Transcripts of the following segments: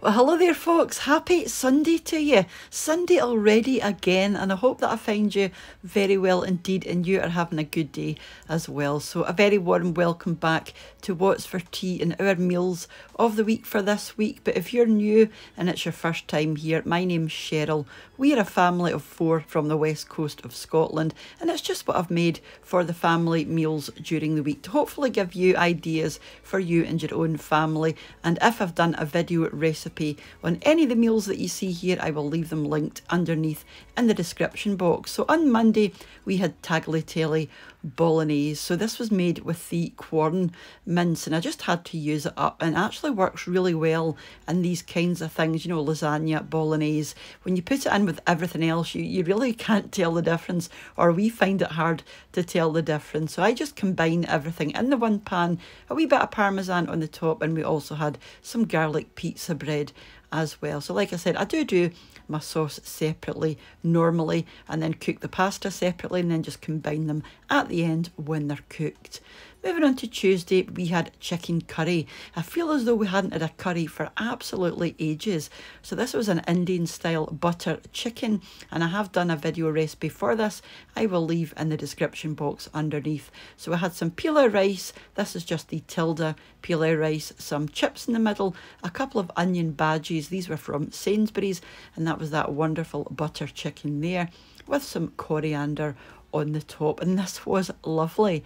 Well, hello there, folks. Happy Sunday to you. Sunday already again, and I hope that I find you very well indeed, and you are having a good day as well. So, a very warm welcome back to What's for Tea and our meals of the week for this week. But if you're new and it's your first time here, my name's Cheryl. We are a family of four from the west coast of Scotland, and it's just what I've made for the family meals during the week to hopefully give you ideas for you and your own family. And if I've done a video recipe, recipe on any of the meals that you see here. I will leave them linked underneath in the description box. So on Monday, we had tagliatelle bolognese. So this was made with the Quorn mince and I just had to use it up and it actually works really well in these kinds of things, you know, lasagna, bolognese. When you put it in with everything else, you, you really can't tell the difference or we find it hard to tell the difference. So I just combine everything in the one pan, a wee bit of parmesan on the top and we also had some garlic pizza bread side as well. So like I said, I do do my sauce separately normally and then cook the pasta separately and then just combine them at the end when they're cooked. Moving on to Tuesday, we had chicken curry. I feel as though we hadn't had a curry for absolutely ages. So this was an Indian style butter chicken and I have done a video recipe for this. I will leave in the description box underneath. So I had some pilau rice. This is just the Tilda pilau rice, some chips in the middle, a couple of onion bhajis. These were from Sainsbury's and that was that wonderful butter chicken there with some coriander on the top and this was lovely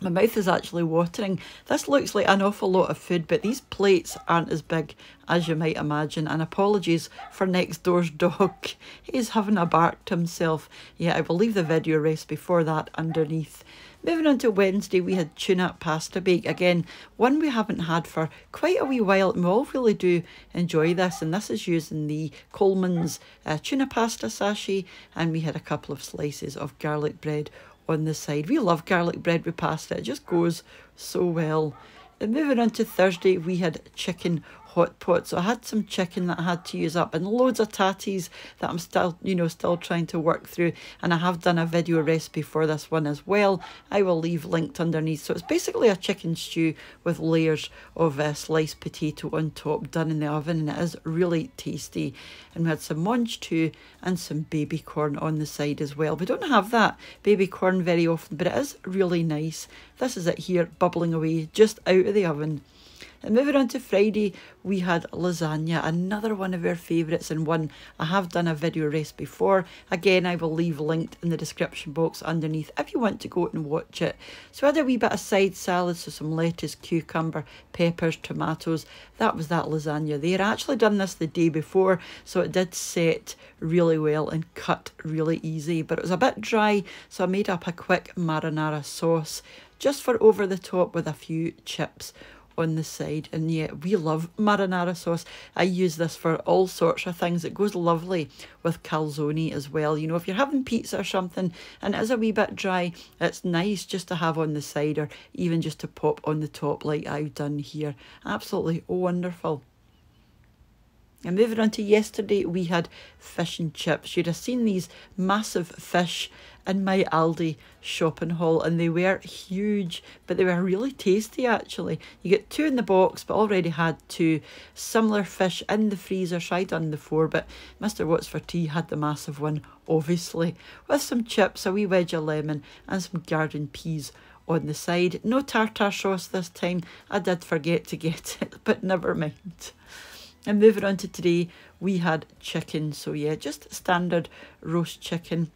my mouth is actually watering. This looks like an awful lot of food, but these plates aren't as big as you might imagine. And apologies for next door's dog. He's having a bark to himself. Yeah, I will leave the video rest before that underneath. Moving on to Wednesday, we had tuna pasta bake. Again, one we haven't had for quite a wee while, and we all really do enjoy this. And this is using the Colman's uh, tuna pasta sachet, and we had a couple of slices of garlic bread on the side. We love garlic bread with pasta. It just goes so well. And moving on to Thursday, we had chicken hot pot. So I had some chicken that I had to use up and loads of tatties that I'm still, you know, still trying to work through. And I have done a video recipe for this one as well. I will leave linked underneath. So it's basically a chicken stew with layers of uh, sliced potato on top done in the oven and it is really tasty. And we had some mangetout and some baby corn on the side as well. We don't have that baby corn very often, but it is really nice. This is it here bubbling away just out of the oven. And moving on to Friday, we had lasagna, another one of our favourites and one I have done a video recipe before. Again, I will leave linked in the description box underneath if you want to go and watch it. So I had a wee bit of side salad, so some lettuce, cucumber, peppers, tomatoes. That was that lasagna there. I actually done this the day before, so it did set really well and cut really easy, but it was a bit dry, so I made up a quick marinara sauce just for over the top with a few chips on the side. And yeah, we love marinara sauce. I use this for all sorts of things. It goes lovely with calzone as well. You know, if you're having pizza or something and it is a wee bit dry, it's nice just to have on the side or even just to pop on the top like I've done here. Absolutely wonderful. And moving on to yesterday, we had fish and chips. You'd have seen these massive fish in my Aldi shopping haul and they were huge, but they were really tasty actually. You get two in the box, but already had two similar fish in the freezer. So I done the four, but Mr. What's for Tea had the massive one, obviously, with some chips, a wee wedge of lemon, and some garden peas on the side. No tartar sauce this time. I did forget to get it, but never mind. And moving on to today, we had chicken. So yeah, just standard roast chicken.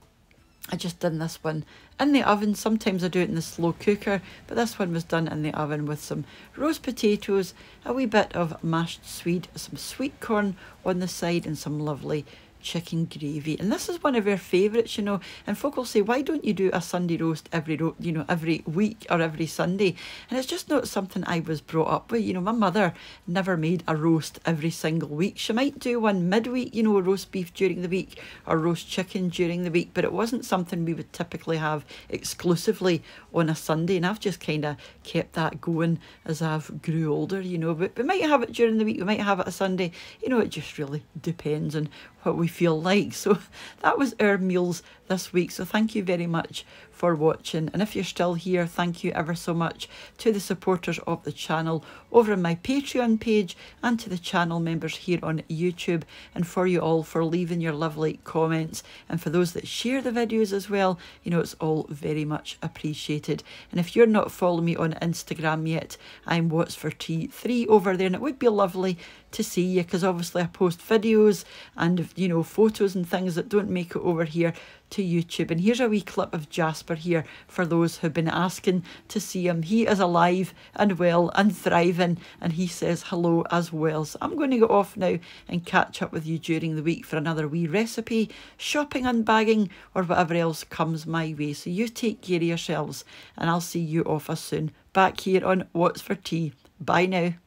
I just done this one in the oven. Sometimes I do it in the slow cooker, but this one was done in the oven with some roast potatoes, a wee bit of mashed swede, some sweet corn on the side, and some lovely chicken gravy. And this is one of our favourites, you know. And folk will say, why don't you do a Sunday roast every, ro you know, every week or every Sunday? And it's just not something I was brought up with. You know, my mother never made a roast every single week. She might do one midweek, you know, roast beef during the week or roast chicken during the week, but it wasn't something we would typically have exclusively on a Sunday. And I've just kind of kept that going as I've grew older, you know. But we might have it during the week, we might have it a Sunday. You know, it just really depends on what we feel like. So that was our meals this week. So thank you very much for watching. And if you're still here, thank you ever so much to the supporters of the channel over on my Patreon page and to the channel members here on YouTube. And for you all for leaving your lovely comments. And for those that share the videos as well, you know, it's all very much appreciated. And if you're not following me on Instagram yet, I'm What's for Tea 3 over there. And it would be lovely to see you because obviously I post videos and you know photos and things that don't make it over here to YouTube. And here's a wee clip of Jasper here for those who've been asking to see him. He is alive and well and thriving and he says hello as well. So I'm going to go off now and catch up with you during the week for another wee recipe, shopping and bagging or whatever else comes my way. So you take care of yourselves and I'll see you off as soon back here on What's for Tea. Bye now.